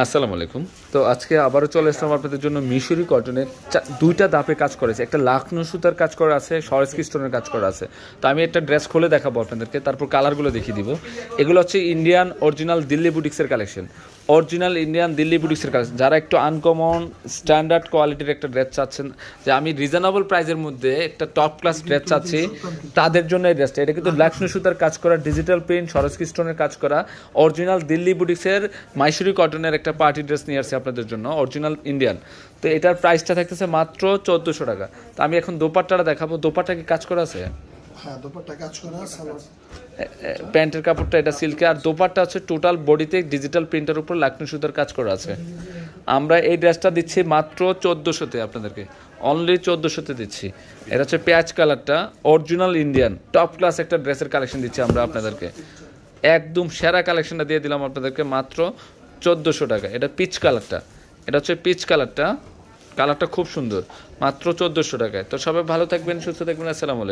আসসালামু আলাইকুম। তো আজকে আবারও চলে আসলাম আপনাদের জন্য মিশরি কটনের দুইটা দাপে কাজ করেছে। একটা লাখনো সুতার কাজ করা আছে সরেস্কি কাজ করা আছে। তো আমি একটা ড্রেস খুলে দেখাবো আপনাদেরকে, তারপর কালারগুলো দেখিয়ে দিব। এগুলো হচ্ছে ইন্ডিয়ান অরিজিনাল দিল্লি বুটিক্সের কালেকশন। অরিজিনাল ইন্ডিয়ান দিল্লি বুটিক্সের কালেকশন যারা একটু আনকমন স্ট্যান্ডার্ড কোয়ালিটির একটা ড্রেস চাচ্ছেন, যে আমি রিজনেবল প্রাইসের মধ্যে একটা টপ ক্লাস ড্রেস চাচ্ছি, তাদের জন্য এই ড্রেসটা এটা কিন্তু লাক্ষ্মী সুতার কাজ করা ডিজিটাল প্রিন্ট সরস্কি স্টোনের কাজ করা, অরিজিনাল দিল্লি বুটিক্সের মাইসুরি কটনের একটা পার্টি ড্রেস নিয়ে আসছে আপনাদের জন্য, অরিজিনাল ইন্ডিয়ান তো এটার প্রাইসটা থাকতেছে মাত্র চোদ্দোশো টাকা। তো আমি এখন দোপাট্টাটা দেখাবো। দোপাট্টা কি কাজ করা আছে? হ্যাঁ দুপুরটা কাজ করা সালোয়ার। এ- এ- প্যান্টের কাপড়টা এটা সিল্কে আর দোপাট্টা হচ্ছে টোটাল বডিতে ডিজিটাল প্রিন্টের উপর লাকনি সুতার কাজ করা আছে। আমরা এই ড্রেসটা দিচ্ছি মাত্র চোদ্দোশোতে আপনাদেরকে। অনলি চোদ্দোশোতে দিচ্ছি। এটা হচ্ছে পেঁয়াজ কালারটা অরিজিনাল ইন্ডিয়ান টপ ক্লাস একটা ড্রেসের কালেকশন দিচ্ছি আমরা আপনাদেরকে। একদম সেরা কালেকশনটা দিয়ে দিলাম আপনাদেরকে মাত্র চোদ্দোশো টাকা। এটা পিচ কালারটা এটা হচ্ছে পিচ কালারটা কালারটা খুব সুন্দর। মাত্র চোদ্দোশো টাকায়। তো সবাই ভালো থাকবেন সুস্থ থাকবেন। আসসালামু আলাইকুম।